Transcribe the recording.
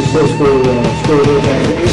successful uh, school day.